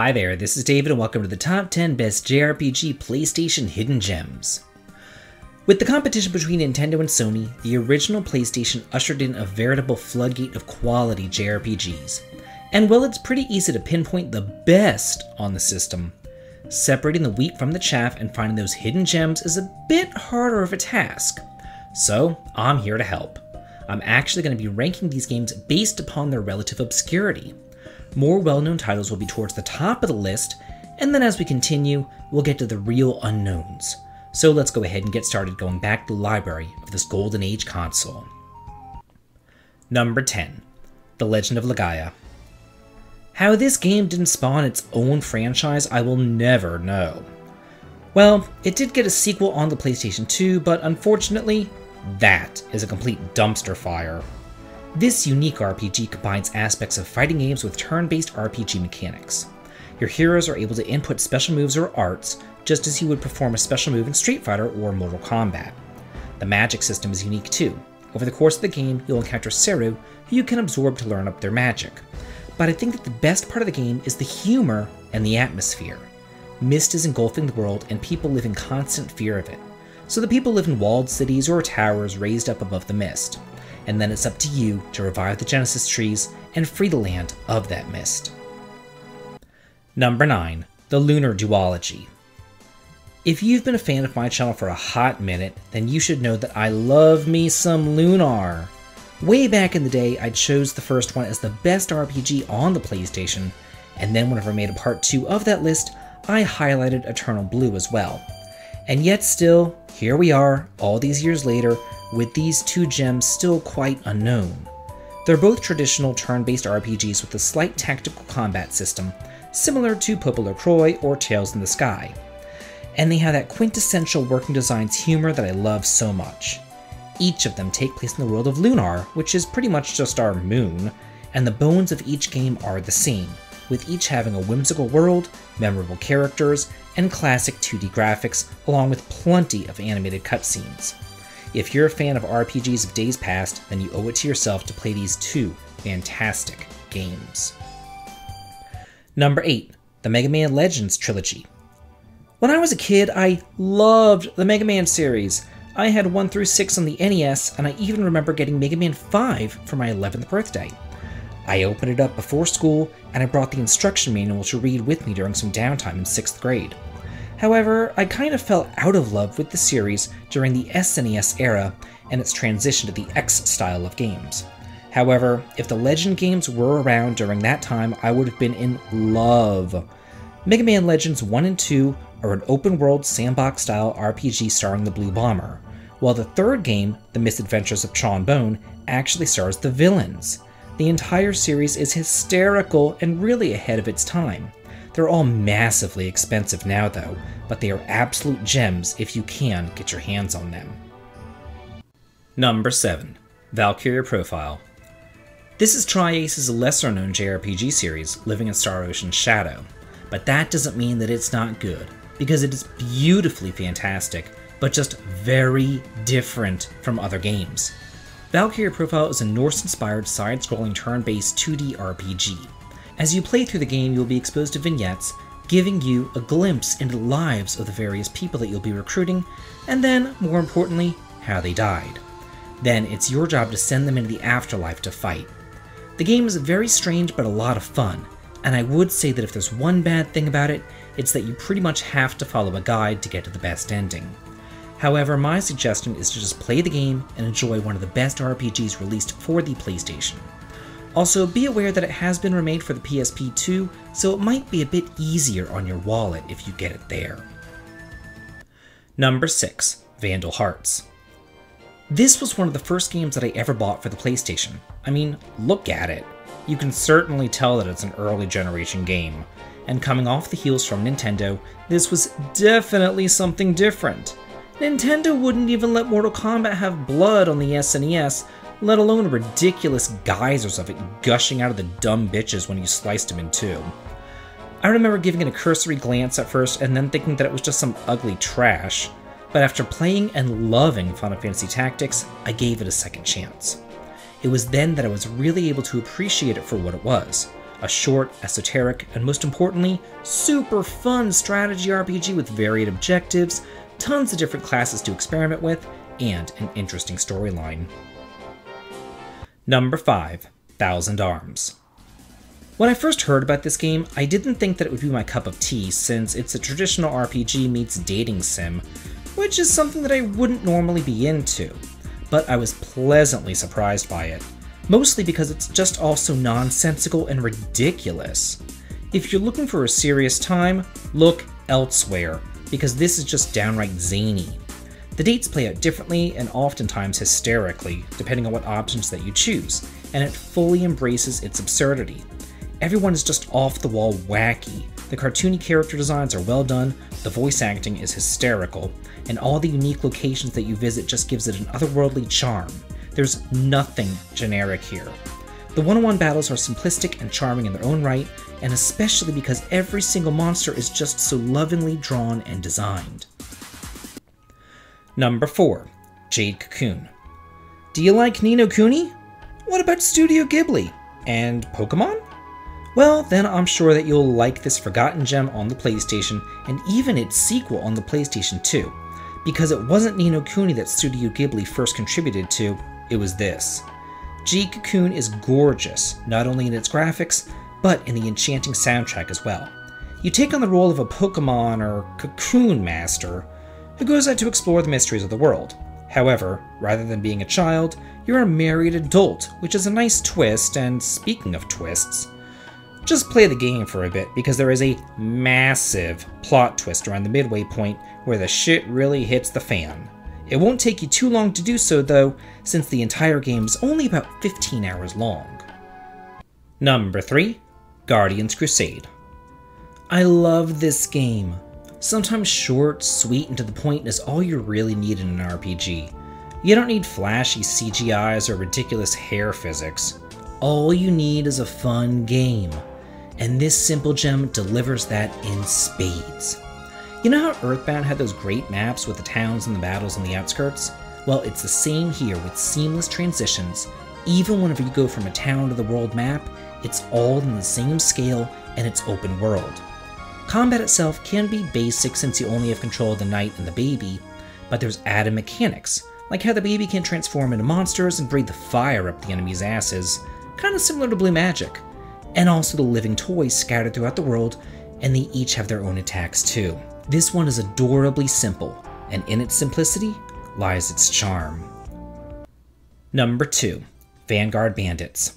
Hi there, this is David, and welcome to the top 10 best JRPG PlayStation hidden gems. With the competition between Nintendo and Sony, the original PlayStation ushered in a veritable floodgate of quality JRPGs. And while it's pretty easy to pinpoint the best on the system, separating the wheat from the chaff and finding those hidden gems is a bit harder of a task. So, I'm here to help. I'm actually going to be ranking these games based upon their relative obscurity. More well known titles will be towards the top of the list, and then as we continue, we'll get to the real unknowns. So let's go ahead and get started going back to the library of this Golden Age console. Number 10 The Legend of Legaia. How this game didn't spawn its own franchise, I will never know. Well, it did get a sequel on the PlayStation 2, but unfortunately, that is a complete dumpster fire. This unique RPG combines aspects of fighting games with turn based RPG mechanics. Your heroes are able to input special moves or arts, just as you would perform a special move in Street Fighter or Mortal Kombat. The magic system is unique too. Over the course of the game, you'll encounter Seru, who you can absorb to learn up their magic. But I think that the best part of the game is the humor and the atmosphere. Mist is engulfing the world, and people live in constant fear of it so the people live in walled cities or towers raised up above the mist. And then it's up to you to revive the Genesis trees and free the land of that mist. Number 9. The Lunar Duology. If you've been a fan of my channel for a hot minute, then you should know that I love me some Lunar. Way back in the day, I chose the first one as the best RPG on the PlayStation, and then whenever I made a part 2 of that list, I highlighted Eternal Blue as well. And yet still, here we are, all these years later, with these two gems still quite unknown. They're both traditional turn-based RPGs with a slight tactical combat system, similar to PoPoLoCrois or Tales in the Sky. And they have that quintessential working designs humor that I love so much. Each of them take place in the world of Lunar, which is pretty much just our moon, and the bones of each game are the same, with each having a whimsical world, memorable characters, and classic 2D graphics, along with plenty of animated cutscenes. If you're a fan of RPGs of days past, then you owe it to yourself to play these two fantastic games. Number 8, the Mega Man Legends trilogy. When I was a kid, I loved the Mega Man series. I had 1 through 6 on the NES, and I even remember getting Mega Man 5 for my 11th birthday. I opened it up before school, and I brought the instruction manual to read with me during some downtime in 6th grade. However, I kind of fell out of love with the series during the SNES era and its transition to the X style of games. However, if the Legend games were around during that time, I would have been in love. Mega Man Legends 1 and 2 are an open world sandbox style RPG starring the Blue Bomber, while the third game, The Misadventures of Tron Bonne, actually stars the villains. The entire series is hysterical and really ahead of its time. They're all massively expensive now, though, but they are absolute gems if you can get your hands on them. Number 7 Valkyrie Profile. This is Tri-Ace's lesser known JRPG series, Living in Star Ocean's Shadow, but that doesn't mean that it's not good, because it is beautifully fantastic, but just very different from other games. Valkyrie Profile is a Norse-inspired side-scrolling turn-based 2D RPG. As you play through the game, you'll be exposed to vignettes, giving you a glimpse into the lives of the various people that you'll be recruiting, and then, more importantly, how they died. Then it's your job to send them into the afterlife to fight. The game is very strange but a lot of fun, and I would say that if there's one bad thing about it, it's that you pretty much have to follow a guide to get to the best ending. However, my suggestion is to just play the game and enjoy one of the best RPGs released for the PlayStation. Also, be aware that it has been remade for the PSP too, so it might be a bit easier on your wallet if you get it there. Number 6 Vandal Hearts. This was one of the first games that I ever bought for the PlayStation. I mean, look at it. You can certainly tell that it's an early generation game. And coming off the heels from Nintendo, this was definitely something different. Nintendo wouldn't even let Mortal Kombat have blood on the SNES, let alone ridiculous geysers of it gushing out of the dumb bitches when you sliced them in two. I remember giving it a cursory glance at first and then thinking that it was just some ugly trash, but after playing and loving Final Fantasy Tactics, I gave it a second chance. It was then that I was really able to appreciate it for what it was a short, esoteric, and most importantly, super fun strategy RPG with varied objectives, tons of different classes to experiment with, and an interesting storyline. Number 5 Thousand Arms. When I first heard about this game, I didn't think that it would be my cup of tea since it's a traditional RPG meets dating sim, which is something that I wouldn't normally be into. But I was pleasantly surprised by it, mostly because it's just all so nonsensical and ridiculous. If you're looking for a serious time, look elsewhere, because this is just downright zany. The dates play out differently and oftentimes hysterically, depending on what options that you choose, and it fully embraces its absurdity. Everyone is just off the wall wacky. The cartoony character designs are well done, the voice acting is hysterical, and all the unique locations that you visit just gives it an otherworldly charm. There's nothing generic here. The one on one battles are simplistic and charming in their own right, and especially because every single monster is just so lovingly drawn and designed. Number 4 Jade Cocoon. Do you like Ni no Kuni? What about Studio Ghibli? And Pokemon? Well, then I'm sure that you'll like this Forgotten Gem on the PlayStation and even its sequel on the PlayStation 2. Because it wasn't Ni no Kuni that Studio Ghibli first contributed to, it was this. Jade Cocoon is gorgeous, not only in its graphics, but in the enchanting soundtrack as well. You take on the role of a Pokemon or Cocoon Master out to explore the mysteries of the world. However, rather than being a child, you're a married adult, which is a nice twist, and speaking of twists, just play the game for a bit because there is a massive plot twist around the midway point where the shit really hits the fan. It won't take you too long to do so though, since the entire game is only about 15 hours long. Number 3 Guardians Crusade. I love this game. Sometimes short, sweet, and to the point is all you really need in an RPG. You don't need flashy CGIs or ridiculous hair physics. All you need is a fun game and this simple gem delivers that in spades. You know how Earthbound had those great maps with the towns and the battles on the outskirts? Well, it's the same here with seamless transitions. Even whenever you go from a town to the world map, it's all in the same scale and it's open world. Combat itself can be basic since you only have control of the knight and the baby, but there's added mechanics, like how the baby can transform into monsters and breathe the fire up the enemy's asses, kinda similar to Blue Magic and also the living toys scattered throughout the world, and they each have their own attacks too. This one is adorably simple, and in its simplicity lies its charm. Number 2 Vanguard Bandits.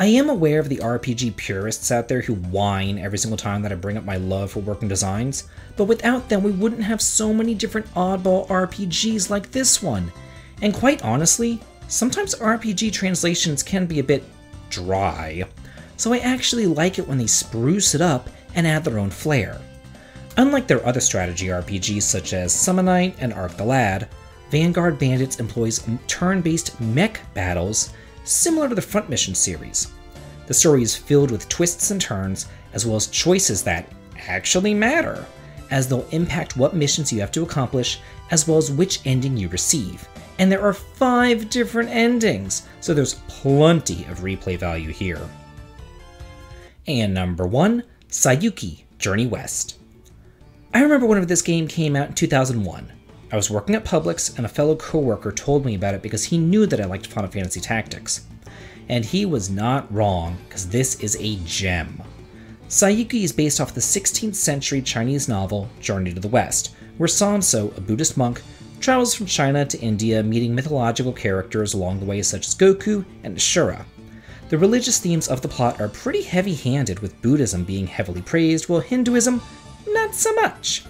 I am aware of the RPG purists out there who whine every single time that I bring up my love for working designs, but without them, we wouldn't have so many different oddball RPGs like this one. And quite honestly, sometimes RPG translations can be a bit dry so I actually like it when they spruce it up and add their own flair. Unlike their other strategy RPGs such as Summonite and Arc the Lad, Vanguard Bandits employs turn-based mech battles similar to the Front Mission series. The story is filled with twists and turns, as well as choices that actually matter, as they'll impact what missions you have to accomplish, as well as which ending you receive. And there are five different endings, so there's plenty of replay value here. And number one, Saiyuki Journey West. I remember whenever this game came out in 2001. I was working at Publix and a fellow coworker told me about it because he knew that I liked Final Fantasy Tactics. And he was not wrong, because this is a gem. Saiyuki is based off the 16th century Chinese novel Journey to the West, where Sanzo, a Buddhist monk, travels from China to India meeting mythological characters along the way such as Goku and Ashura. The religious themes of the plot are pretty heavy handed, with Buddhism being heavily praised, while Hinduism, not so much.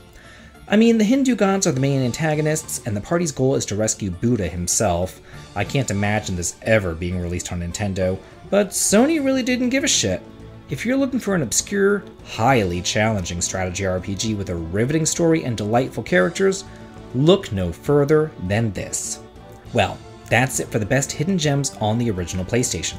I mean, the Hindu gods are the main antagonists, and the party's goal is to rescue Buddha himself. I can't imagine this ever being released on Nintendo, but Sony really didn't give a shit. If you're looking for an obscure, highly challenging strategy RPG with a riveting story and delightful characters, look no further than this. Well, that's it for the best hidden gems on the original PlayStation.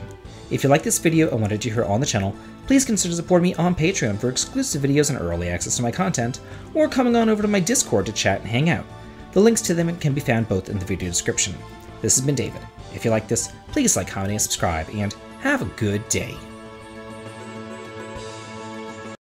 If you like this video and wanted to hear on the channel, please consider supporting me on Patreon for exclusive videos and early access to my content, or coming on over to my Discord to chat and hang out. The links to them can be found both in the video description. This has been David. If you like this, please like, comment, and subscribe, and have a good day.